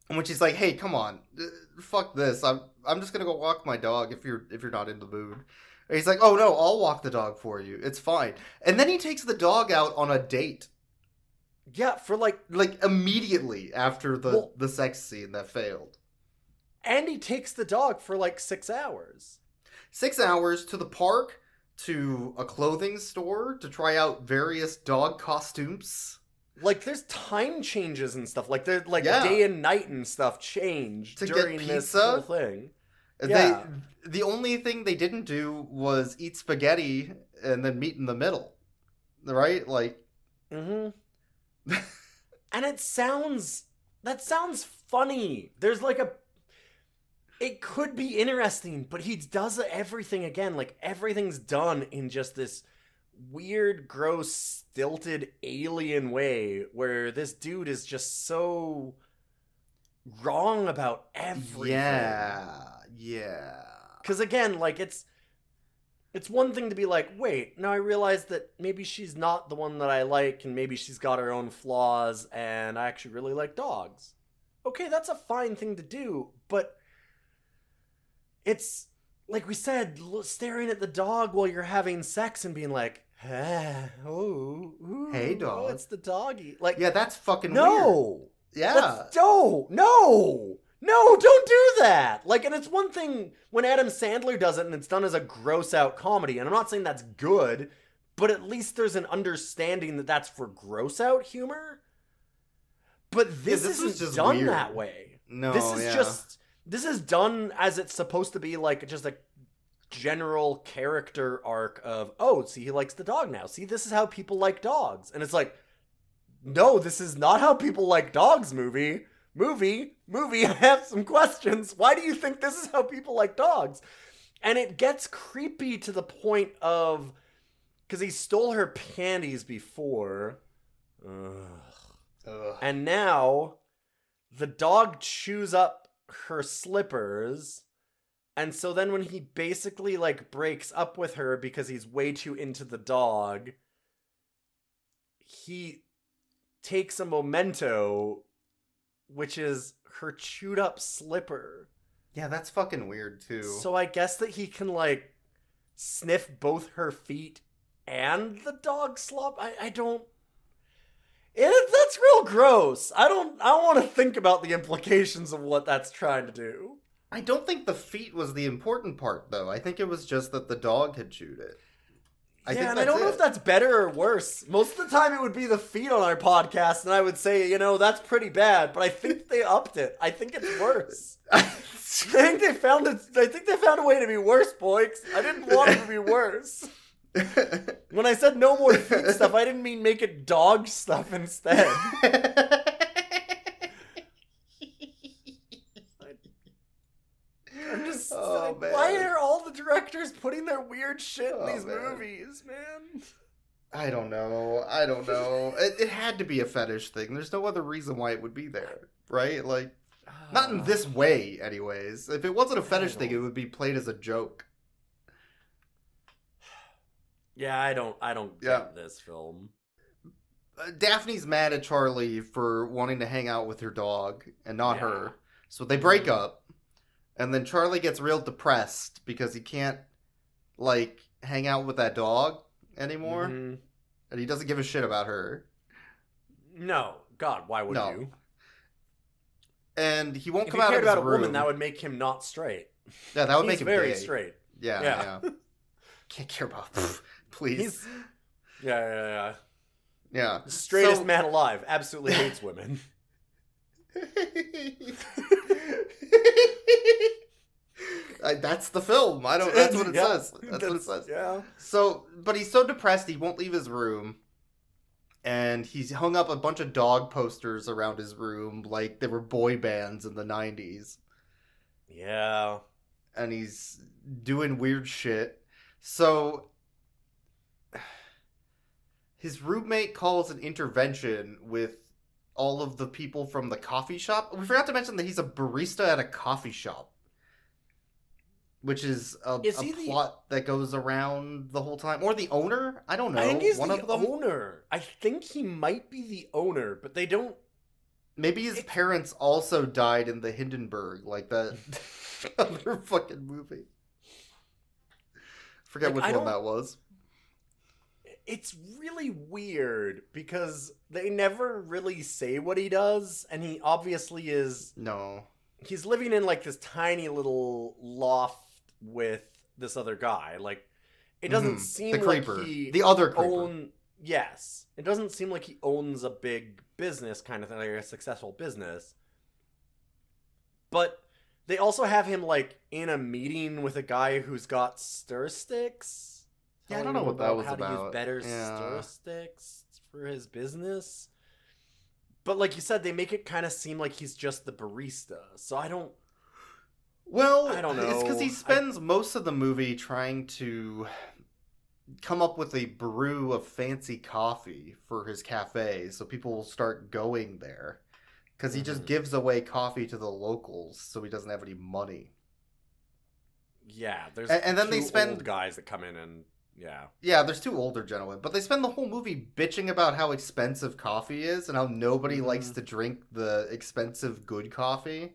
when she's like, "Hey, come on, fuck this. I'm I'm just gonna go walk my dog if you're if you're not in the mood." And he's like, "Oh no, I'll walk the dog for you. It's fine." And then he takes the dog out on a date, Yeah, for like, like immediately after the Well- the sex scene that failed. and he takes the dog for like six hours. Six hours to the park, to a clothing store to try out various dog costumes. Like there's time changes and stuff. Like there's like Yeah. day and night and stuff change To get during this pizza? whole thing. Yeah. They the only thing they didn't do was eat spaghetti and then meet in the middle. Right? Like Mm-hmm. and it sounds that sounds funny. There's like a it could be interesting, but he does everything again. Like everything's done in just this weird, gross, stilted alien way where this dude is just so wrong about everything. Yeah. Yeah. Because again, like it's it's one thing to be like, wait, now I realize that maybe she's not the one that I like, and maybe she's got her own flaws, and I actually really like dogs. Okay, that's a fine thing to do, but it's like we said, staring at the dog while you're having sex and being like, ah, oh, ooh, Hey, oh, dog." it's the doggy. Like, Yeah, that's fucking weird. no, Yeah. that's, no, no, no, don't do that. Like, and it's one thing when Adam Sandler does it and it's done as a gross out comedy. And I'm not saying that's good, but at least there's an understanding that that's for gross out humor. But this, this isn't just done weird. that way. No, this is yeah. just this is done as it's supposed to be like just a general character arc of oh see he likes the dog now see this is how people like dogs and it's like no this is not how people like dogs movie movie movie i have some questions why do you think this is how people like dogs and it gets creepy to the point of because he stole her panties before Ugh. Ugh. And now the dog chews up her slippers. And so then when he basically like breaks up with her because he's way too into the dog, he takes a memento which is her chewed up slipper. Yeah, that's fucking weird too. So I guess that he can like sniff both her feet and the dog slop. I, I don't. It, that's real gross. I don't. I don't want to think about the implications of what that's trying to do. I don't think the feet was the important part though. I think it was just that the dog had chewed it. I yeah, and I don't know if that's better or worse. Most of the time, it would be the feet on our podcast, and I would say, you know, that's pretty bad. But I think they upped it. I think it's worse. I think they found it. I think they found a way to be worse, boys. I didn't want it to be worse. When I said no more feet stuff, I didn't mean make it dog stuff instead. I'm just Oh, like, why man. are all the directors putting their weird shit in Oh, these man. movies, man? I don't know. I don't know. It, it had to be a fetish thing. There's no other reason why it would be there, right? Like, not in this way, anyways. If it wasn't a fetish thing, it would be played as a joke. Yeah, I don't I don't Yeah. get this film. Uh, Daphne's mad at Charlie for wanting to hang out with her dog and not Yeah. her. So they break up. And then Charlie gets real depressed because he can't like hang out with that dog anymore. Mhm. And he doesn't give a shit about her. No, God, why would No. you? And he won't If come he out cared of his about a woman, that would make him not straight. yeah, that would He's make him very gay. straight. Yeah, Yeah. yeah. Can't care about. Please. He's yeah, yeah, yeah. yeah. Straightest So- man alive. Absolutely hates women. I, that's the film. I don't. That's what it Yeah. says. That's, what it says. Yeah. So, but he's so depressed he won't leave his room, and he's hung up a bunch of dog posters around his room, like they were boy bands in the '90s, Yeah. and he's doing weird shit. So, his roommate calls an intervention with all of the people from the coffee shop. We forgot to mention that he's a barista at a coffee shop. Which is a, Is a he the- plot that goes around the whole time, or the owner? I don't know. I think he's One the of them. owner. I think he might be the owner, but they don't. Maybe his It- parents also died in the Hindenburg, like that other fucking movie. Forget Like, which I one don't- that was. It's really weird because they never really say what he does, and he obviously is. No. He's living in like this tiny little loft with this other guy. Like, it doesn't Mhm. seem the creeper, like he the other creeper. own. Yes, it doesn't seem like he owns a big business kind of thing, like a successful business. But they also have him like in a meeting with a guy who's got stir sticks. Yeah, I don't know what that was how to use better Yeah. for his business. But like you said, they make it kind of seem like he's just the barista. So I don't. Well, I don't know. It's because he I- spends most of the movie trying to come up with a brew of fancy coffee for his cafe, so people will start going there. Because he just Mhm. gives away coffee to the locals, so he doesn't have any money. Yeah, there's And- and then they spend- guys that come in and yeah. Yeah, there's two older gentlemen, but they spend the whole movie bitching about how expensive coffee is and how nobody likes Mhm. to drink the expensive good coffee.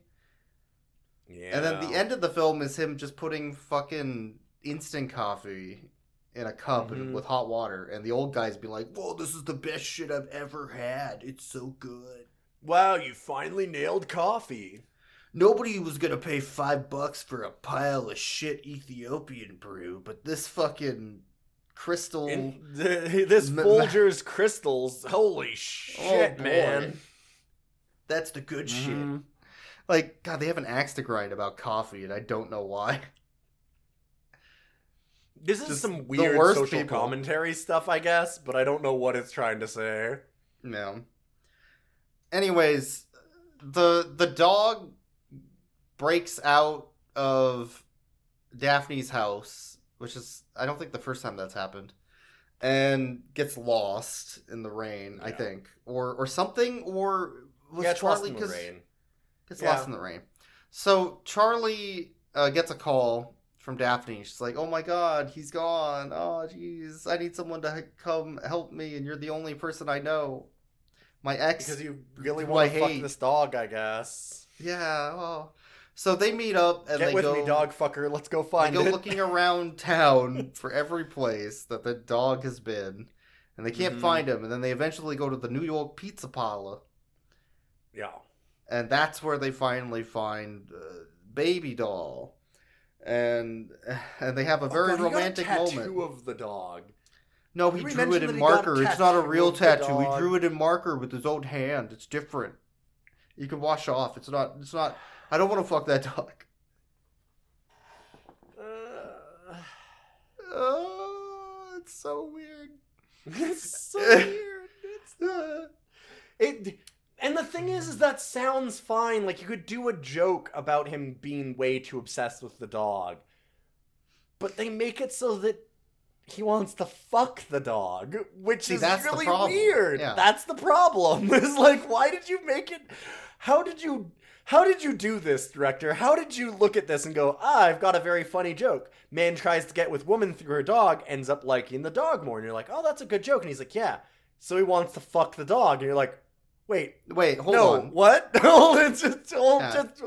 Yeah. And then the end of the film is him just putting fucking instant coffee in a cup and Mhm. with hot water, and the old guys be like, "Whoa, this is the best shit I've ever had. It's so good." Wow, you finally nailed coffee. Nobody was gonna pay five bucks for a pile of shit Ethiopian brew, but this fucking crystal. In the, this Folgers crystals, holy Oh, shit, boy. man! That's the good shit. Mhm. Like, God, they have an axe to grind about coffee, and I don't know why. This is Just some weird social people. commentary stuff, I guess, but I don't know what it's trying to say. No. Anyways, the the dog breaks out of Daphne's house, which is I don't think the first time that's happened, and gets lost in the rain. I think, or or something, or was yeah, it's lost Charlie in the rain. Gets Yeah. lost in the rain. So Charlie uh, gets a call from Daphne. She's like, "Oh my god, he's gone. Oh jeez, I need someone to come help me, and you're the only person I know. My ex, Because you really want to fuck this dog, I guess. yeah. Oh. So they meet up and Get they with go. me, dog fucker. Let's go find him. They go it. looking around town for every place that the dog has been, and they can't Mhm. find him. And then they eventually go to the New York Pizza Parlor. yeah. and that's where they finally find uh, baby doll and and they have a Oh, very God, he got a romantic tattoo moment of the dog. no he drew it in that he got a marker it's not a real tattoo he drew it in marker with his own hand it's different you can wash off it's not it's not i don't want to fuck that dog Uh, oh it's so weird it's so weird. It's uh, it. And the thing is, is that sounds fine. Like you could do a joke about him being way too obsessed with the dog, but they make it so that he wants to fuck the dog, which See, is that's really weird. Yeah. That's the problem. It's like, why did you make it? How did you? How did you do this, director? How did you look at this and go, ah, I've got a very funny joke? Man tries to get with woman through her dog, ends up liking the dog more. And you're like, oh, that's a good joke. And he's like, yeah. So he wants to fuck the dog. And you're like, wait, Wait, hold no, on. what? hold it, just, hold, Yeah. just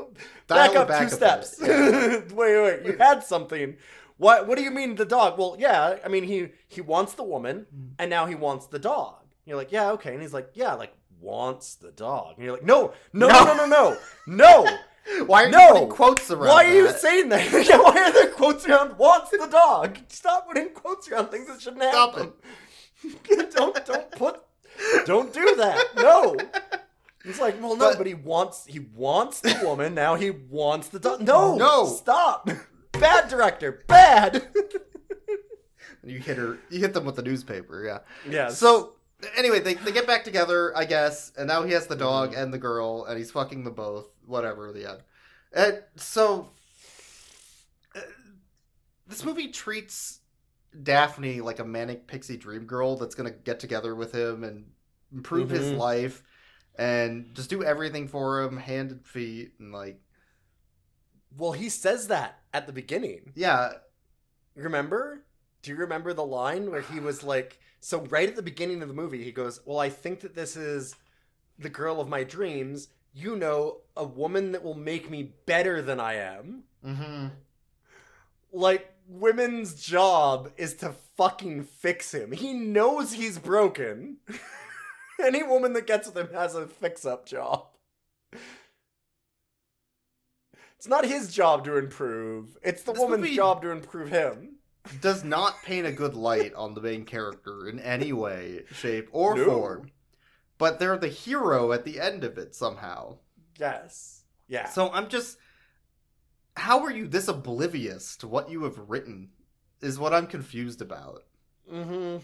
back up back two a steps. Yeah. wait, wait, you had something. What? What do you mean the dog? Well, yeah, I mean he he wants the woman, and now he wants the dog. You're like, yeah, okay, and he's like, yeah, like wants the dog, and you're like, no, no, no, no, no, no, no. Why are No! you putting quotes around Why are you saying that? Yeah, Why are there quotes around wants the dog? Stop putting quotes around things that shouldn't Stop happen. don't don't put don't do that. No. It's like, well, no, But- but he wants he wants the woman. Now he wants the dog. No, No. stop. Bad director. Bad. You hit her. You hit them with the newspaper. Yeah. yeah. So anyway, they, they get back together, I guess, and now he has the dog Mm-hmm. and the girl, and he's fucking them both. Whatever. The end. And so uh, this movie treats Daphne like a manic pixie dream girl that's gonna get together with him and improve his Mhm. life and just do everything for him, hand and feet, and like well, he says that at the beginning. yeah, Remember? Do you remember the line where he was like, so right at the beginning of the movie, he goes, Well, I think that this is the girl of my dreams. You know, a woman that will make me better than I am. mm-hmm. Like, women's job is to fucking fix him. He knows he's broken. Any woman that gets with him has a fix up job. It's not his job to improve, it's the This woman's movie- job to improve him. Does not paint a good light on the main character in any way, shape, or No. form. But they're the hero at the end of it somehow. Yes. Yeah. So I'm just how are you this oblivious to what you have written is what I'm confused about. mm-hmm.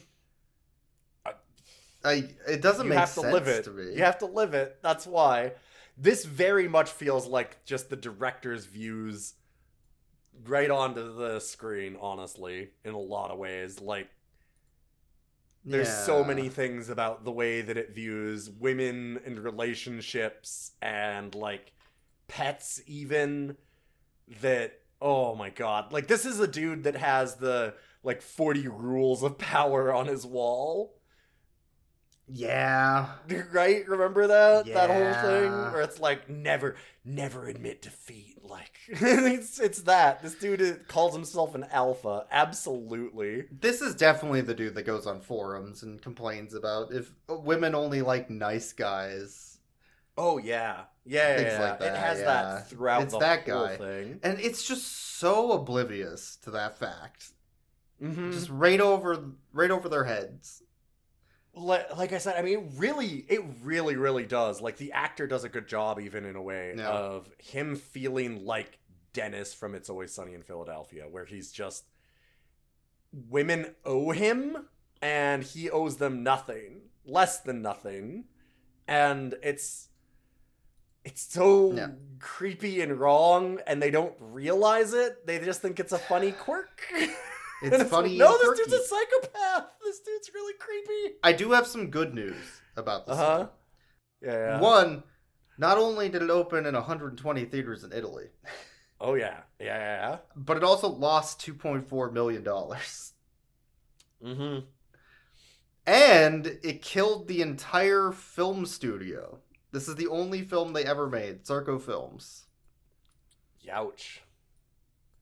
I it doesn't make have to sense live it. to me. You have to live it. That's why. This very much feels like just the director's views right onto the screen, honestly, in a lot of ways. Like, there's so many things about the way that it views women and relationships and, like, pets, even, that, oh my god. Like, this is a dude that has the, like, 40 rules of power on his wall. Yeah. Right? Remember that that whole thing where it's like never, never admit defeat. Like it's it's that this dude is, calls himself an alpha. Absolutely. This is definitely the dude that goes on forums and complains about if women only like nice guys. Oh yeah, yeah, Things yeah. like it has yeah. that throughout It's the that whole guy. thing. And it's just so oblivious to that fact. Mhm. Just right over right over their heads. Like, like I said, I mean, it really, it really, really does. Like the actor does a good job, even in a way, Yeah. of him feeling like Dennis from It's Always Sunny in Philadelphia, where he's just women owe him, and he owes them nothing, less than nothing, and it's it's so Yeah. creepy and wrong, and they don't realize it. They just think it's a funny quirk. It's And funny. no, this quirky. dude's a psychopath. This dude's really creepy. I do have some good news about this. Uh huh. Yeah, yeah. One, not only did it open in 120 theaters in Italy, Oh yeah. Yeah, yeah, but it also lost 2.4 million dollars. Mm-hmm. And it killed the entire film studio. This is the only film they ever made, Sarco Films. Youch.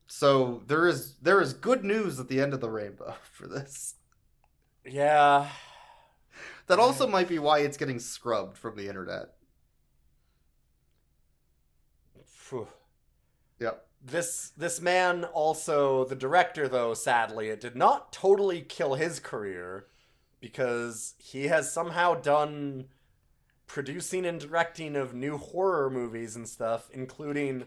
So there is there is good news at the end of the rainbow for this. Yeah. That also might be why it's getting scrubbed from the internet. Phew. Yep. This this man also the director though sadly it did not totally kill his career because he has somehow done producing and directing of new horror movies and stuff including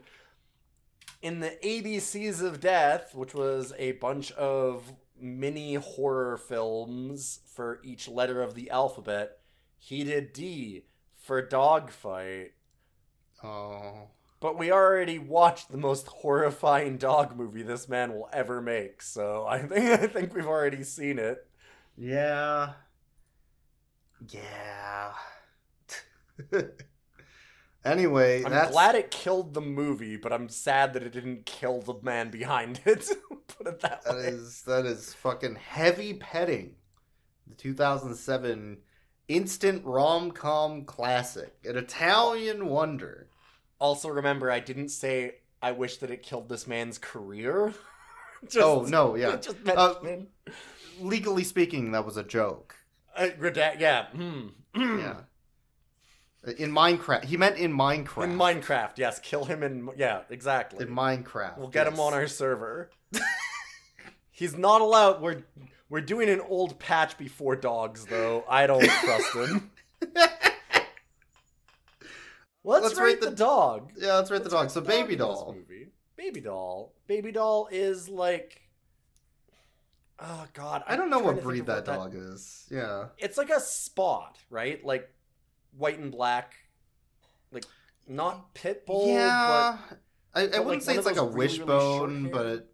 in the ABCs of Death which was a bunch of mini horror films for each letter of the alphabet he did D for Dogfight Oh. but we already watched the most horrifying dog movie this man will ever make, so I think I think we've already seen it. Yeah. Yeah. Anyway, I'm that's glad it killed the movie, but I'm sad that it didn't kill the man behind it. Put it that that way. is that is fucking heavy petting. The 2007 instant rom-com classic, an Italian wonder. Also, remember, I didn't say I wish that it killed this man's career. just, oh no, yeah. Just Uh. Legally speaking, that was a joke. Uh, yeah. hmm. Yeah. In Minecraft, he meant in Minecraft. In Minecraft, yes. Kill him in. Yeah, exactly. In Minecraft, We'll get him on our server. He's not allowed. We're we're doing an old patch before dogs, though. I don't trust him. Let's, Let's rate, rate the, the- dog. Yeah, let's rate the dog. So, Dog Baby this Doll. movie. Baby doll. Baby doll is like. Oh God, I don't know what breed that what dog is. Yeah. It's like a spot, right? Like white and black, like not pit bull. yeah. I, I but, wouldn't say it's like a really, really wishbone, short but it,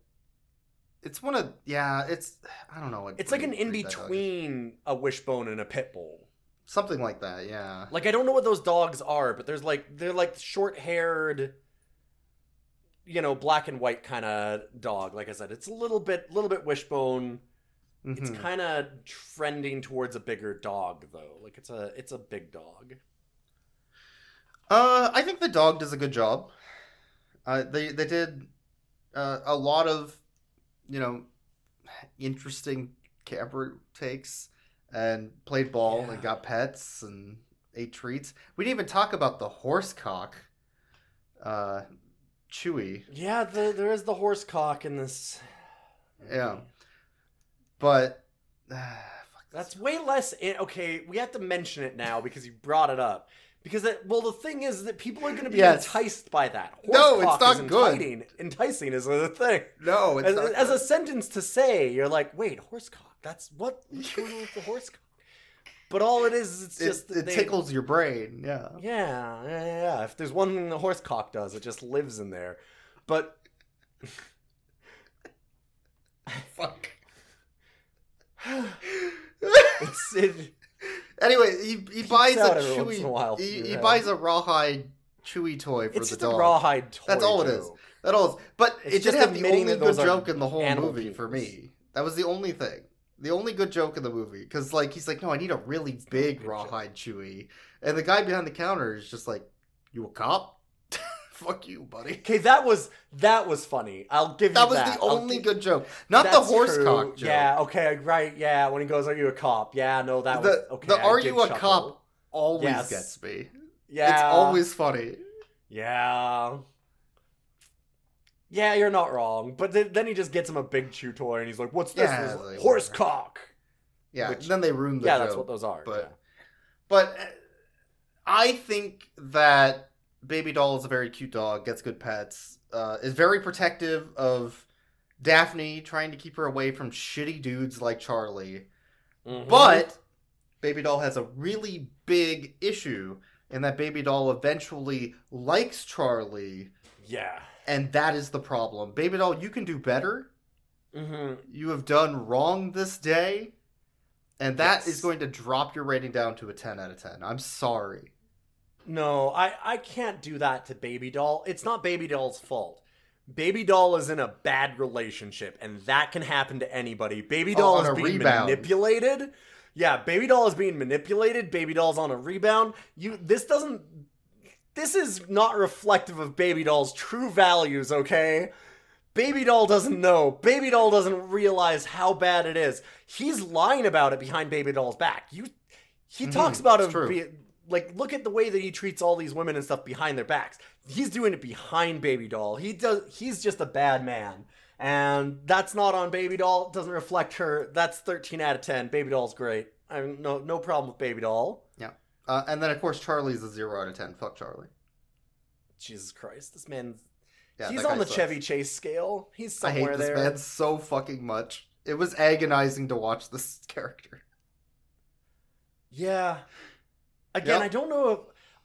it's one of yeah. It's I don't know what. But it's like an in breed that dog is. between a wishbone and a pit bull. something like that. Yeah. Like I don't know what those dogs are, but there's like they're like short haired, you know, black and white kind of dog. Like I said, it's a little bit, little bit wishbone. It's Mhm. kind of trending towards a bigger dog though. Like it's a, it's a big dog. Uh, I think the dog does a good job. Uh, they they did uh, a lot of, you know, interesting camera takes and played ball Yeah. and got pets and ate treats. We didn't even talk about the horse cock, uh, Chewy. Yeah, the, there is the horse cock in this. Yeah. But fuck this. That's way less. In, okay, we have to mention it now because you brought it up. Because that, well, the thing is that people are going to be Yes. enticed by that. No, it's not is good. Enticing, enticing is the thing. no, it's As, as a sentence to say, you're like, wait, horsecock. That's what? What's going on with the horsecock? But all it is, it's just that it they- tickles your brain. Yeah. Yeah, yeah, yeah, yeah. If there's one thing the horsecock does, it just lives in there. But Fuck. it's it, Anyway, he, he buys a out every once in a chewy. He, he buys a rawhide chewy toy for it's the just a dog. rawhide toy. That's all it is. joke. That all. Is, but It's it just did have the only good joke in the whole movie for me. That was the only thing. The only good joke in the movie, because like he's like, no, I need a really big rawhide chewy, and the guy behind the counter is just like, you a cop? Fuck you, buddy. Okay, that was that was funny. I'll give you That That was the I'll only good joke, not the horse true. cock joke. Yeah. Okay. Right. Yeah. When he goes, "Are you a cop?" Yeah. No. That the was okay. the I are you a chuckle. cop always Yes. gets me. Yeah. It's always funny. Yeah. Yeah, you're not wrong. But then, then he just gets him a big chew toy, and he's like, "What's this?" Yeah, like, Horse cock. Yeah, Which- then they ruin the Yeah, joke. that's what those are. but- But uh, I think that Baby Doll is a very cute dog, gets good pets, uh, is very protective of Daphne, trying to keep her away from shitty dudes like Charlie. Mhm. But Baby Doll has a really big issue in that Baby Doll eventually likes Charlie, yeah. and that is the problem. Baby Doll, you can do better. hmm You have done wrong this day. And that is Yes. going to drop your rating down to a 10 out of 10. I'm sorry. No, I I can't do that to Baby Doll. It's not Baby Doll's fault. Baby Doll is in a bad relationship, and that can happen to anybody. Baby Oh, Doll on is being rebound. manipulated. Yeah, Baby Doll is being manipulated. Baby Doll's on a rebound. You this doesn't this is not reflective of Baby Doll's true values, okay? Baby Doll doesn't know. Baby Doll doesn't realize how bad it is. He's lying about it behind Baby Doll's back. You he Mhm, talks about it like look at the way that he treats all these women and stuff behind their backs. He's doing it behind Baby Doll. He does he's just a bad man. And that's not on Baby Doll. It doesn't reflect her. That's 13 out of 10. Baby Doll's great. I mean, no no problem with Baby Doll. Uh, and then, of course, Charlie's a 0 out of 10. Fuck Charlie. Jesus Christ, this man Yeah, he's on the sucks. Chevy Chase scale. He's somewhere I hate somewhere this man so fucking much. It was agonizing to watch this character. Yeah. Again, Yep. I don't know if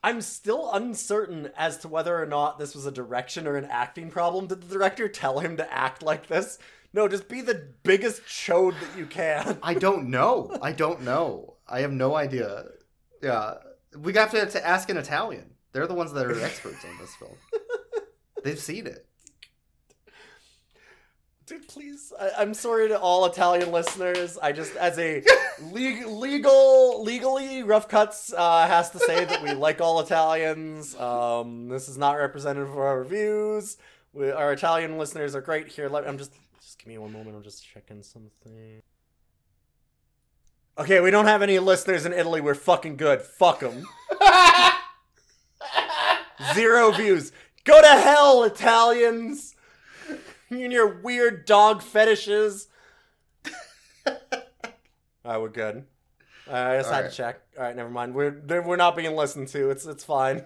I'm still uncertain as to whether or not this was a direction or an acting problem. Did the director tell him to act like this? No, just be the biggest chode that you can. I don't know. I don't know. I have no idea. Yeah. We have to, to ask an Italian. They're the ones that are experts on this film. They've seen it. Dude, please. I, I'm sorry to all Italian listeners. I just, as a leg, legal, legally, Rough Cuts uh, has to say that we like all Italians. Um, this is not representative of our views. We, our Italian listeners are great. Here, let, I'm just, just give me one moment. I'm just checking something. Okay, we don't have any listeners in Italy. We're fucking good. Fuck them. Zero views. Go to hell, Italians. You and your weird dog fetishes. Alright, we're good. I just had Alright. to check. Alright, never mind. We're we're not being listened to. It's it's fine.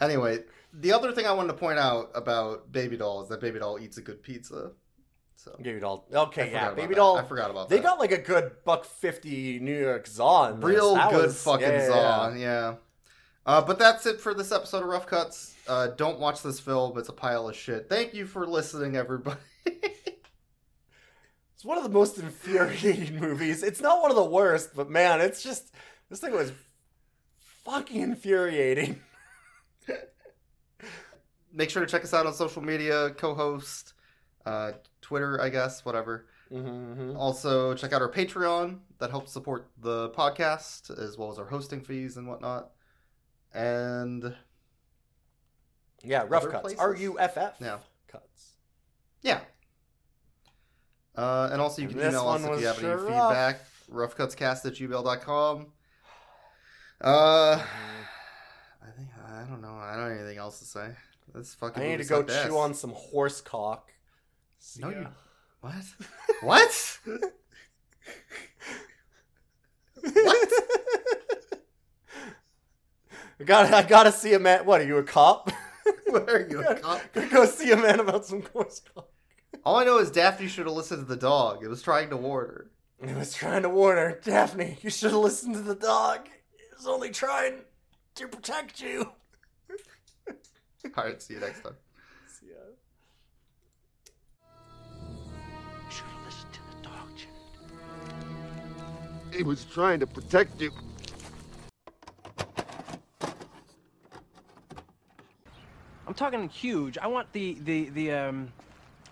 Anyway, the other thing I wanted to point out about Baby Doll is that Baby Doll eats a good pizza. So Baby doll. Okay, yeah, baby that. doll. I forgot about that. They that. got like a good buck fifty New York zon. real That good was- fucking yeah, yeah, yeah. Yeah. Uh, but that's it for this episode of Rough Cuts. Uh, don't watch this film; it's a pile of shit. Thank you for listening, everybody. It's one of the most infuriating movies. It's not one of the worst, but man, it's just this thing was fucking infuriating. Make sure to check us out on social media, co-host, uh, Twitter, I guess, whatever. Mm-hmm. Also, check out our Patreon that helps support the podcast as well as our hosting fees and whatnot. And Yeah, rough cuts. R U F F. Yeah. Cuts. yeah. Uh, and also, you And can email us if you have any sure rough. feedback. Roughcutscast at gmail.com. Uh, Mm-hmm. I think I don't know. I don't have anything else to say. This fucking. I need to go sucked ass. chew on some horse cock. See No, ya. you. What? what? What? I gotta, I gotta see a man. What are you, a cop? What are you, a cop? Go see a man about some course cock. All I know is Daphne should have listened to the dog. It was trying to warn her. It was trying to warn her, Daphne. You should have listened to the dog. It was only trying to protect you. All right, see you next time. See ya. Should have listened to the dog, Jimmy. He was trying to protect you. I'm talking huge. I want the the the um,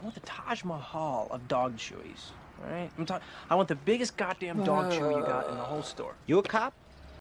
I want the Taj Mahal of dog chewies. All right, I'm talking. I want the biggest goddamn dog chew you got in the whole store. You a cop?